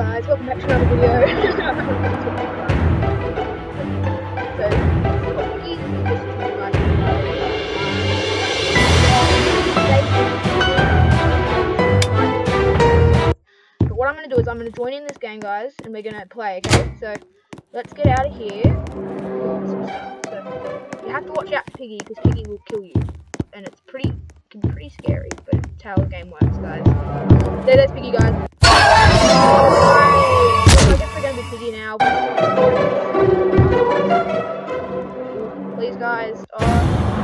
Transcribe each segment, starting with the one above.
guys, welcome back to another video. so, to to what I'm gonna do is I'm gonna join in this game, guys, and we're gonna play. Okay, so let's get out of here. So, you have to watch out for Piggy because Piggy will kill you, and it's pretty, can be pretty scary. But it's how the game works, guys. There, there's Piggy, guys. I guess we're gonna be Piggy now. Please, guys. Oh,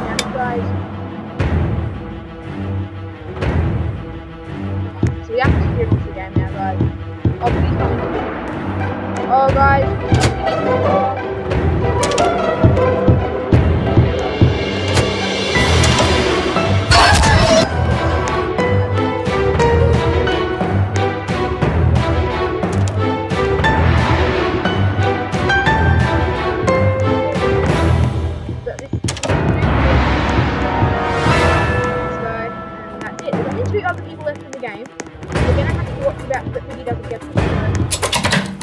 yes, guys. So we have to secure this game now, guys. Oh, please come. Oh, guys. Other people left in the game. We're gonna have to watch about that Piggy doesn't get the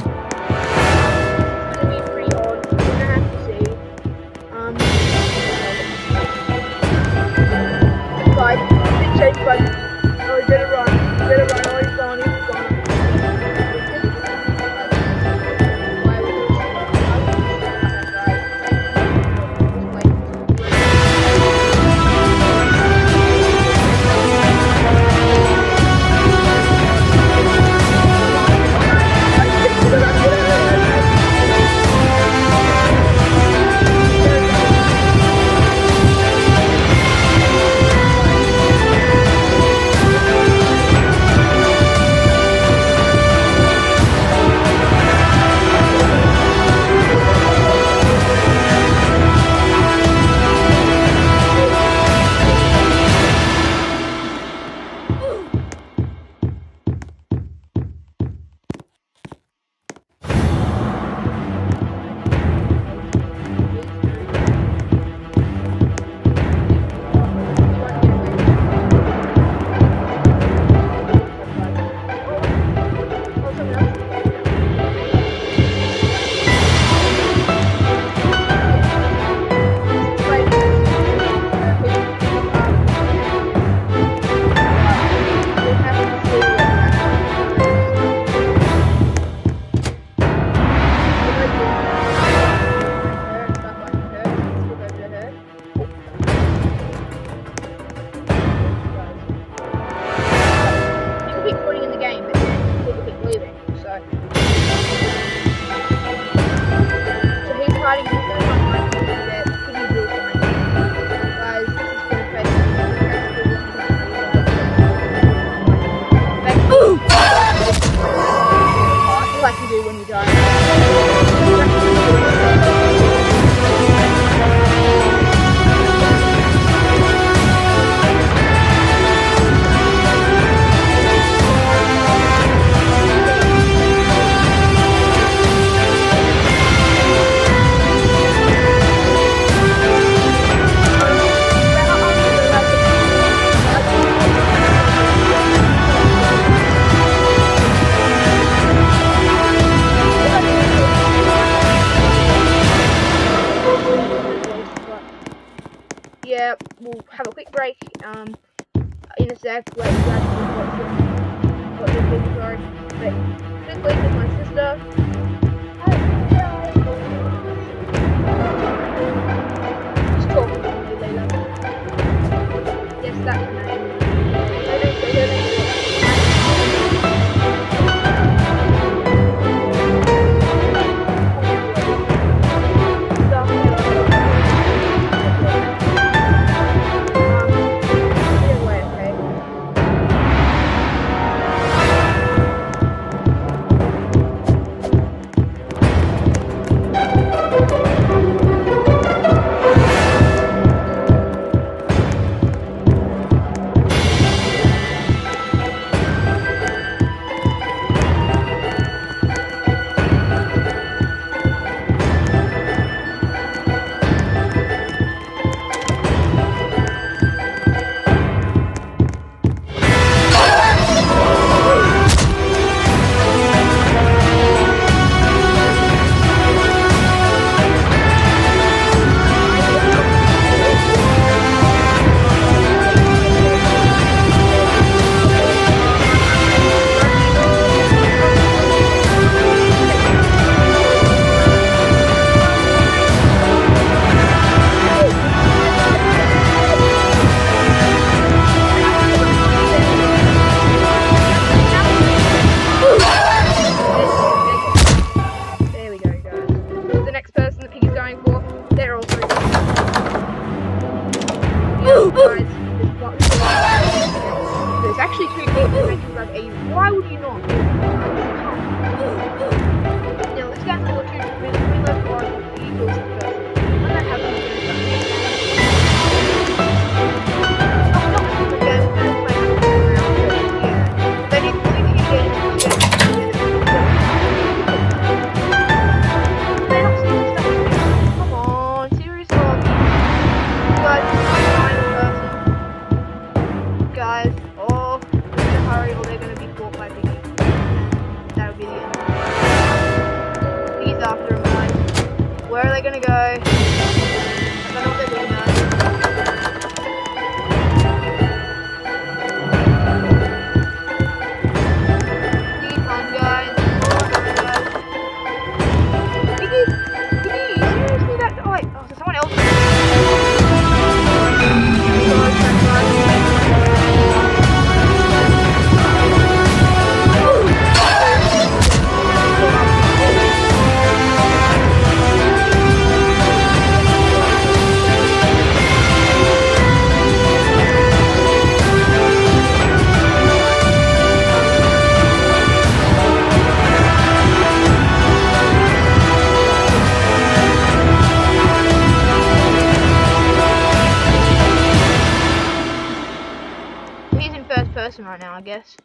First right now, I guess.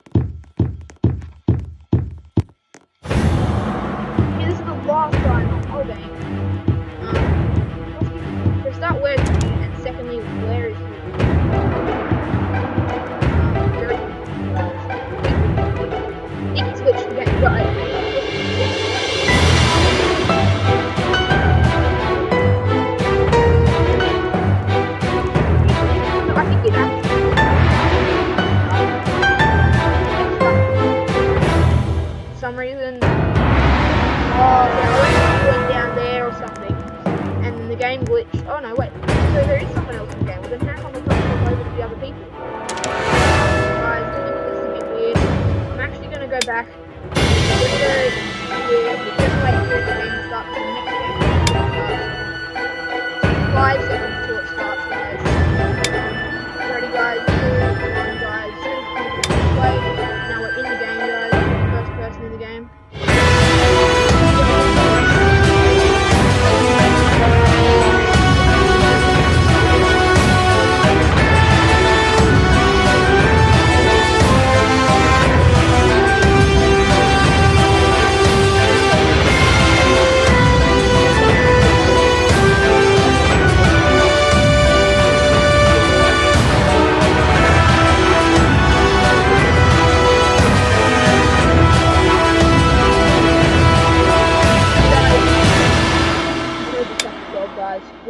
Yeah, this is the last I'm holding. Um, he? And secondly, where is? Wait.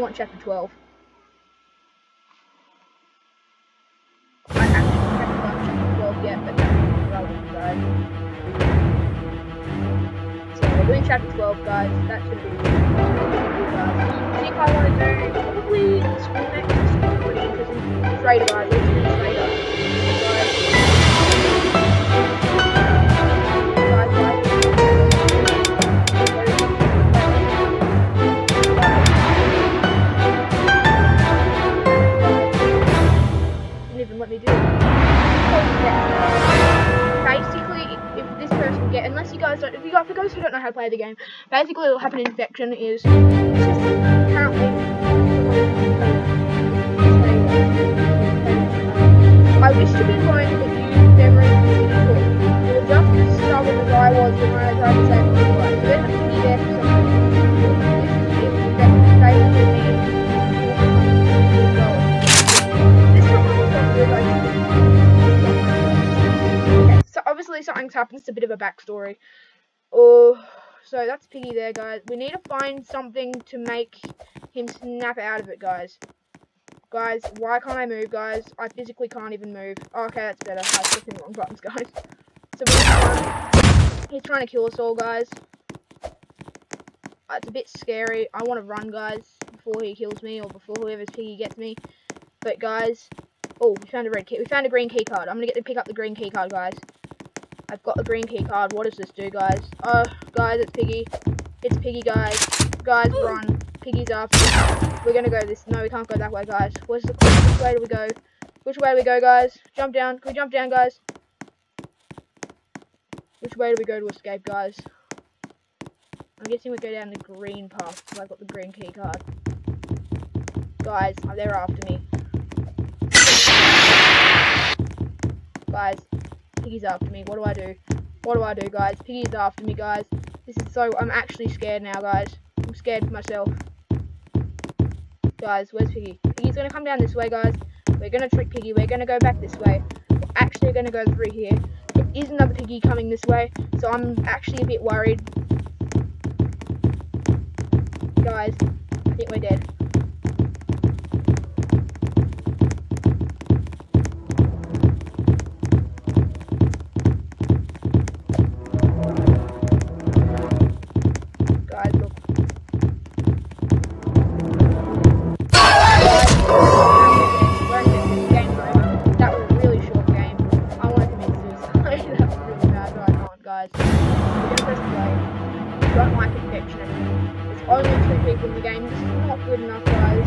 Want chapter 12. I actually haven't done chapter 12 yet, but that's relevant, guys. So we're doing chapter 12, guys. That's gonna be guys. I think I want to do probably school next. It's pretty interesting. Traitor, guys. Let's Do. Basically, if this person get, unless you guys don't, if you guys, for those who don't know how to play the game, basically what will happen in infection is, I wish to be going with you memory were just as stubborn as I was when I tried to say it something's happened. It's a bit of a backstory. Oh, so that's Piggy there, guys. We need to find something to make him snap out of it, guys. Guys, why can't I move, guys? I physically can't even move. Oh, okay, that's better. I was clicking the wrong buttons, guys. So He's trying to kill us all, guys. It's a bit scary. I want to run, guys, before he kills me or before whoever's piggy gets me. But guys, oh, we found a red key. We found a green key card. I'm gonna get to pick up the green key card, guys. I've got the green key card. What does this do, guys? Oh, guys, it's Piggy. It's Piggy, guys. Guys, run. Piggy's after us. We're gonna go this. No, we can't go that way, guys. Where's the which way do we go? Which way do we go, guys? Jump down. Can we jump down, guys? Which way do we go to escape, guys? I'm guessing we go down the green path, so I've got the green key card. Guys, they're after me. Guys, Piggy's after me. What do I do? What do I do, guys? Piggy's after me, guys. This is so... I'm actually scared now, guys. I'm scared for myself. Guys, where's Piggy? Piggy's gonna come down this way, guys. We're gonna trick Piggy. We're gonna go back this way. We're actually gonna go through here. There is another Piggy coming this way, so I'm actually a bit worried. Guys, I think we're dead. guys. Play. Don't like infection. There's only two people in the game. This is not good enough, guys.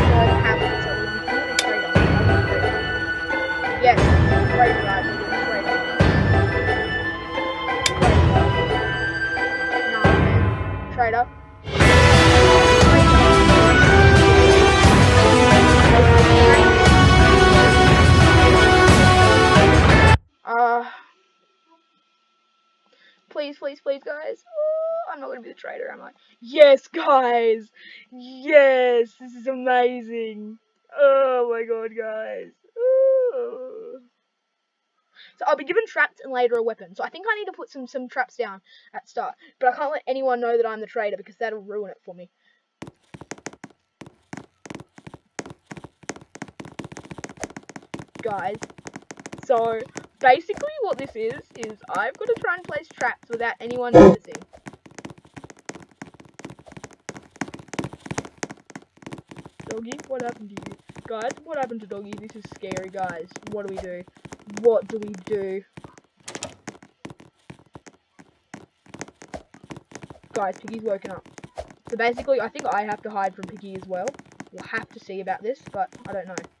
please, please, please, guys. Oh, I'm not gonna be the traitor, am I? Yes, guys. Yes, this is amazing. Oh my god, guys. So I'll be given traps and later a weapon. So I think I need to put some some traps down at start. But I can't let anyone know that I'm the traitor because that'll ruin it for me. Guys. So basically what this is, is I've got to try and place traps without anyone noticing. Doggy, what happened to you? Guys, what happened to Doggy? This is scary, guys. What do we do? What do we do? Guys, Piggy's woken up. So basically, I think I have to hide from Piggy as well. We'll have to see about this, but I don't know.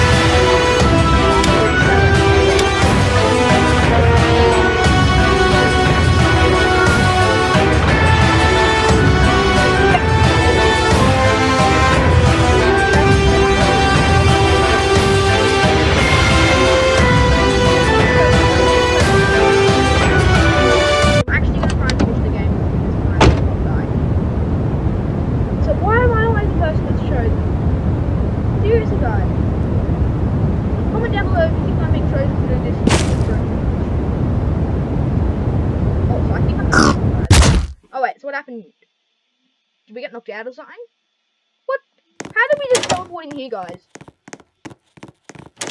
out something? What? How did we just teleport in here, guys?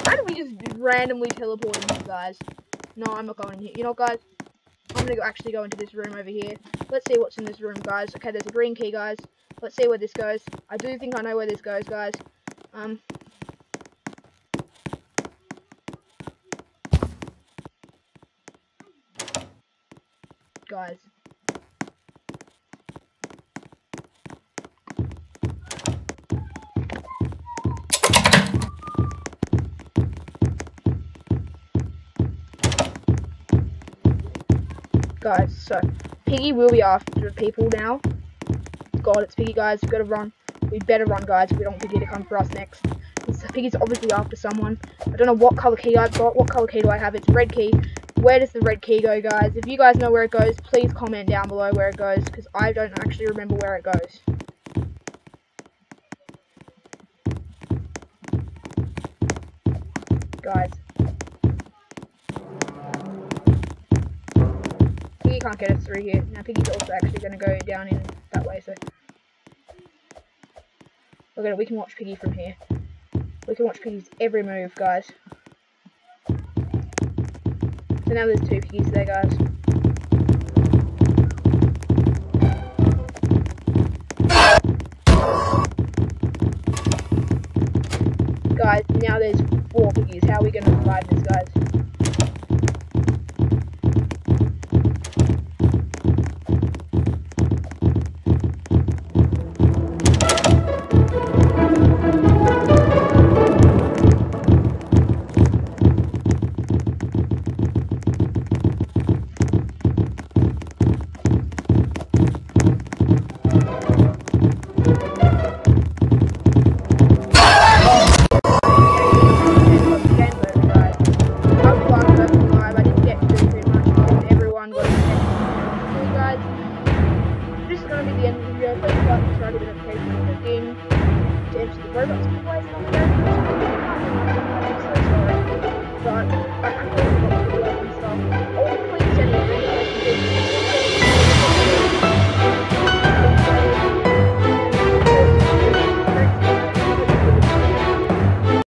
How did we just randomly teleport in here, guys? No, I'm not going in here. You know, guys? I'm gonna go actually go into this room over here. Let's see what's in this room, guys. Okay, there's a green key, guys. Let's see where this goes. I do think I know where this goes, guys. Um, guys. Guys, so Piggy will be after people now. God, it's Piggy, guys. We've got to run. We better run, guys. We don't want Piggy to come for us next. Piggy's obviously after someone. I don't know what color key I've got. What color key do I have? It's red key. Where does the red key go, guys? If you guys know where it goes, please comment down below where it goes, because I don't actually remember where it goes. Guys. Can't get us through here. Now Piggy's also actually going to go down in that way, so... At it, we can watch Piggy from here. We can watch Piggy's every move, guys. So now there's two Piggies there, guys. Guys, now there's four Piggies. How are we going to survive this, guys?